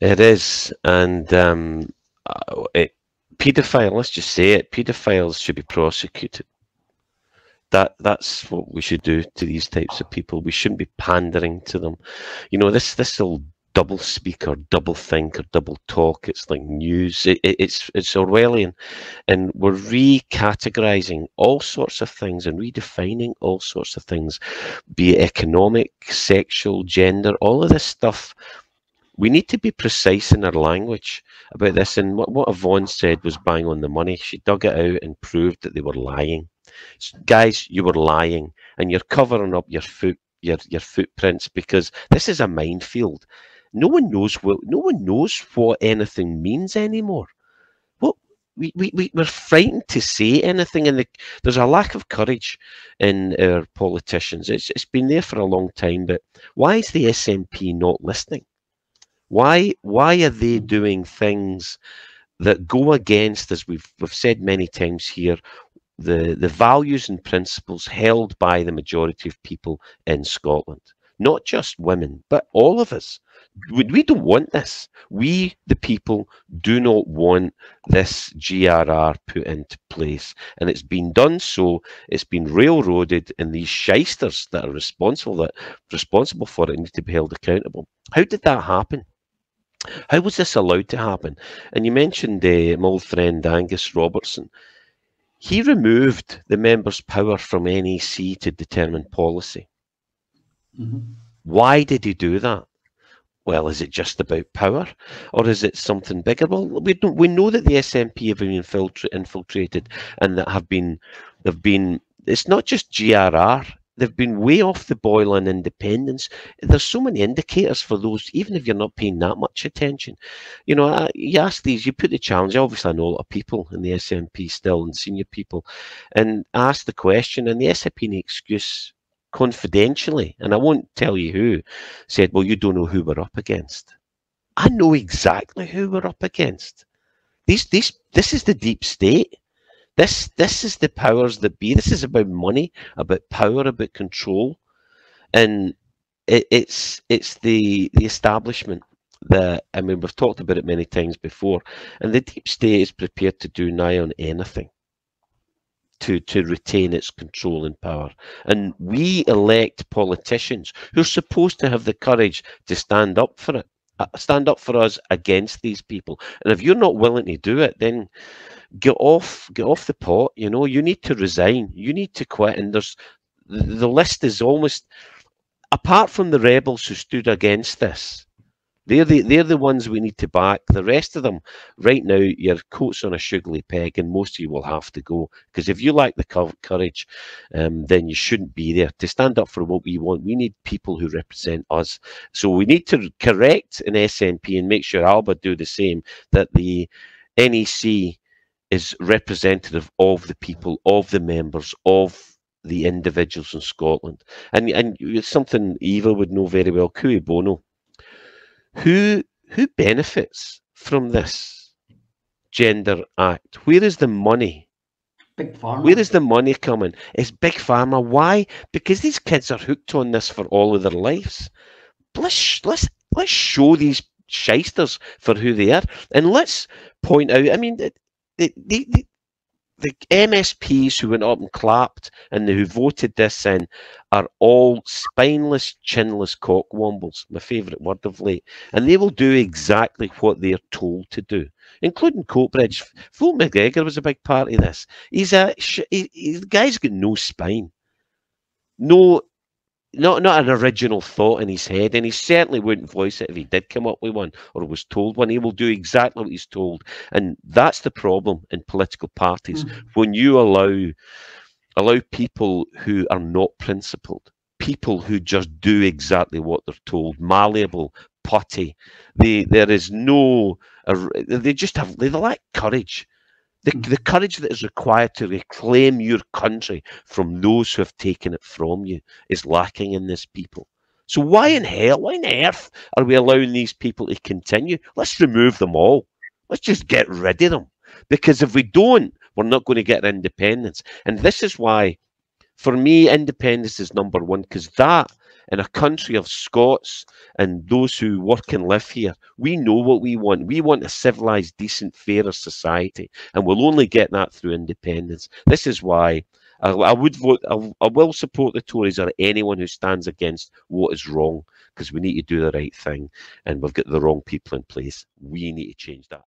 It is, and um, uh, it, paedophile. Let's just say it. Paedophiles should be prosecuted. That that's what we should do to these types of people. We shouldn't be pandering to them. You know, this this old double speak or double think or double talk. It's like news. It, it, it's it's Orwellian, and we're recategorizing all sorts of things and redefining all sorts of things, be it economic, sexual, gender, all of this stuff. We need to be precise in our language about this. And what, what Yvonne said was bang on the money. She dug it out and proved that they were lying. So guys, you were lying, and you're covering up your foot your your footprints because this is a minefield no one knows what no one knows what anything means anymore. What we, we, we, we're frightened to say anything and the, there's a lack of courage in our politicians. It's, it's been there for a long time, but why is the SNP not listening? Why why are they doing things that go against, as we've we've said many times here, the, the values and principles held by the majority of people in Scotland? Not just women, but all of us we, we don't want this. We, the people, do not want this GRR put into place. And it's been done so, it's been railroaded, and these shysters that are responsible that responsible for it need to be held accountable. How did that happen? How was this allowed to happen? And you mentioned uh, my old friend Angus Robertson. He removed the members' power from NEC to determine policy. Mm -hmm. Why did he do that? well, is it just about power, or is it something bigger? Well, we don't. We know that the SNP have been infiltra- infiltrated, and that have been, they've been. It's not just GRR. They've been way off the boil on independence. There's so many indicators for those, even if you're not paying that much attention. You know, you ask these, you put the challenge. Obviously, I know a lot of people in the SNP still, and senior people, and ask the question, and the SNP excuse confidentially, and I won't tell you who, said, Well, you don't know who we're up against. I know exactly who we're up against. These, these, this is the deep state. This, this is the powers that be. This is about money, about power, about control, and it, it's it's the the establishment that I mean we've talked about it many times before, and the deep state is prepared to do nigh on anything to, to retain its control and power. And we elect politicians who are supposed to have the courage to stand up for it, Uh, stand up for us against these people. And if you're not willing to do it, then get off, get off the pot. You know, you need to resign. You need to quit. And there's the list is almost apart from the rebels who stood against this they're the they're the ones we need to back. The rest of them, right now, your coat's on a sugary peg, and most of you will have to go because if you lack the courage, um, then you shouldn't be there to stand up for what we want. We need people who represent us. So we need to correct an SNP and make sure Alba do the same. That the NEC is representative of the people, of the members, of the individuals in Scotland. And and something Eva would know very well, cui bono who who benefits from this gender act? Where is the money? Big pharma. Where is the money coming? It's big pharma. Why? Because these kids are hooked on this for all of their lives. Let's let's let's show these shysters for who they are, and let's point out. I mean, the, the, the, the MSPs who went up and clapped and who voted this in are all spineless, chinless cockwombles, my favourite word of late. And they will do exactly what they're told to do, including Coatbridge. Fulton MacGregor was a big part of this. He's a he, he, the guy's got no spine, no not not an original thought in his head, and he certainly wouldn't voice it if he did come up with one or was told one. He will do exactly what he's told, and that's the problem in political parties mm. when you allow allow people who are not principled, people who just do exactly what they're told, malleable, putty. They there is no, they just have they lack courage the, the courage that is required to reclaim your country from those who have taken it from you is lacking in this people. So why in hell, why on earth are we allowing these people to continue? Let's remove them all. Let's just get rid of them. Because if we don't, we're not going to get independence. And this is why For me, independence is number one because that, in a country of Scots and those who work and live here, we know what we want. We want a civilized, decent, fairer society, and we'll only get that through independence. This is why I, I would vote, I, I will support the Tories or anyone who stands against what is wrong because we need to do the right thing and we've got the wrong people in place. We need to change that.